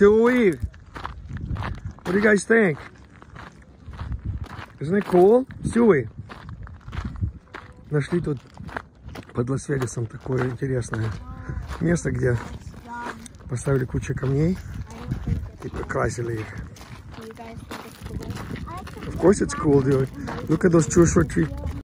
Stewie, what do you guys think? Isn't it cool? Stewie. Нашли тут под Лас-Вегасом такое интересное место, где поставили кучу камней и покрасили их. Of course it's cool, dude. Look at those two short tree